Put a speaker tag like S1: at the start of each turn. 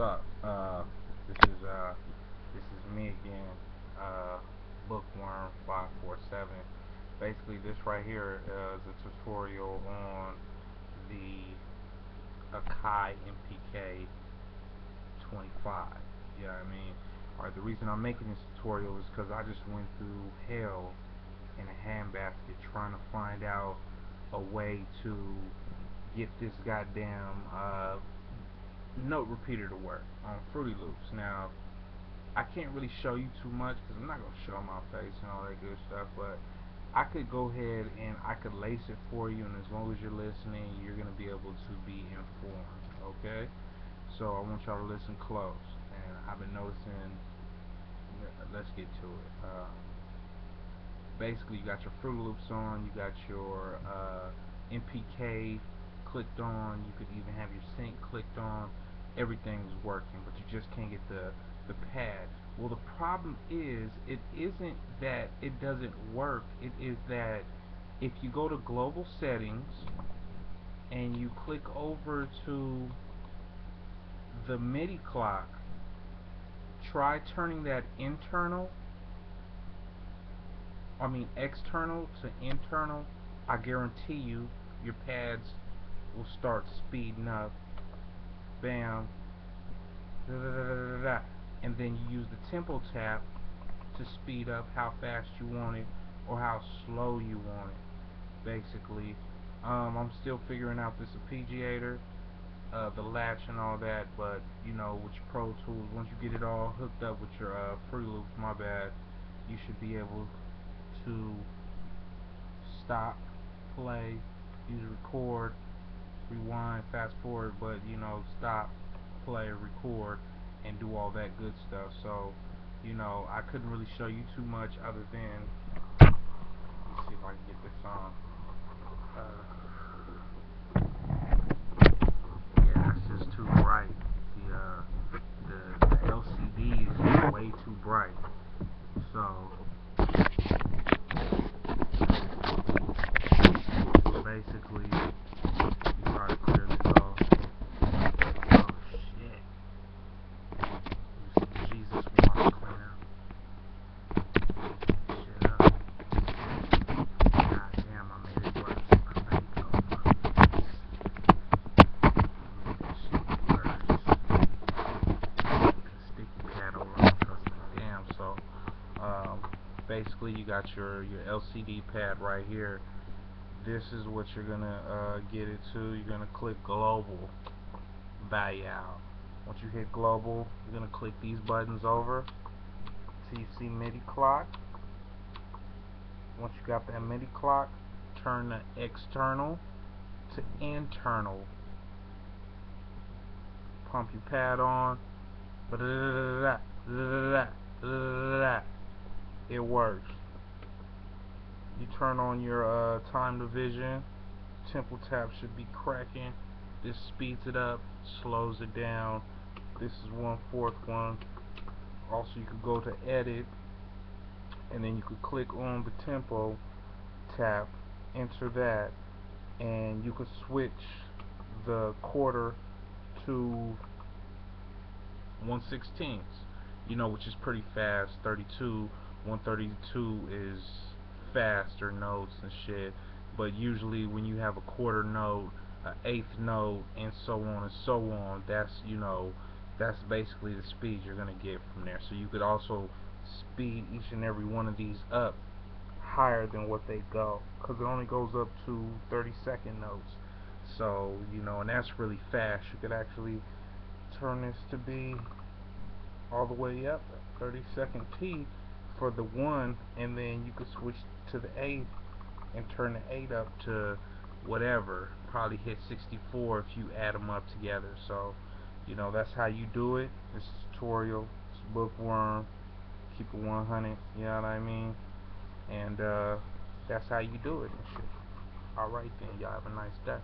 S1: up? Uh, this is uh, this is me again, uh, Bookworm five four seven. Basically, this right here is a tutorial on the Akai MPK 25. Yeah, I mean, alright. The reason I'm making this tutorial is because I just went through hell in a handbasket trying to find out a way to get this goddamn uh, note repeater to work on Fruity Loops. Now, I can't really show you too much because I'm not going to show my face and all that good stuff, but I could go ahead and I could lace it for you, and as long as you're listening, you're going to be able to be informed, okay? So I want y'all to listen close, and I've been noticing, let's get to it. Uh, basically, you got your Fruity Loops on, you got your uh, MPK clicked on, you could even have your sync clicked on, everything's working, but you just can't get the the pad. Well, the problem is, it isn't that it doesn't work. It is that if you go to global settings and you click over to the MIDI clock, try turning that internal, I mean external to internal. I guarantee you, your pads will start speeding up. Bam. Da, da, da, and then you use the tempo tap to speed up how fast you want it or how slow you want it basically um, I'm still figuring out this arpeggiator uh, the latch and all that but you know with your Pro Tools once you get it all hooked up with your uh, Fruity Loops my bad you should be able to stop play use record rewind fast forward but you know stop play record and do all that good stuff. So, you know, I couldn't really show you too much other than let me see if I can get this on. Uh, yeah, it's just too bright. The uh, the, the LCD is way too bright. So basically basically you got your your LCD pad right here. This is what you're gonna uh, get it to. You're gonna click global value out once you hit global you're gonna click these buttons over. Till you see MIDI clock. Once you got that MIDI clock turn the external to internal. Pump your pad on it works. You turn on your uh, time division, tempo tap should be cracking. This speeds it up, slows it down. This is one fourth one. Also, you could go to edit, and then you could click on the tempo tap, enter that, and you could switch the quarter to 116 you know which is pretty fast 32 132 is faster notes and shit but usually when you have a quarter note an eighth note and so on and so on that's you know that's basically the speed you're gonna get from there. So you could also speed each and every one of these up higher than what they go because it only goes up to 30 second notes. So you know and that's really fast. You could actually turn this to be all the way up 30 second T for the 1 and then you could switch to the 8 and turn the 8 up to whatever probably hit 64 if you add them up together. So you know that's how you do it. This tutorial. It's bookworm. Keep it 100 you know what I mean? And uh, that's how you do it alright then. Y'all have a nice day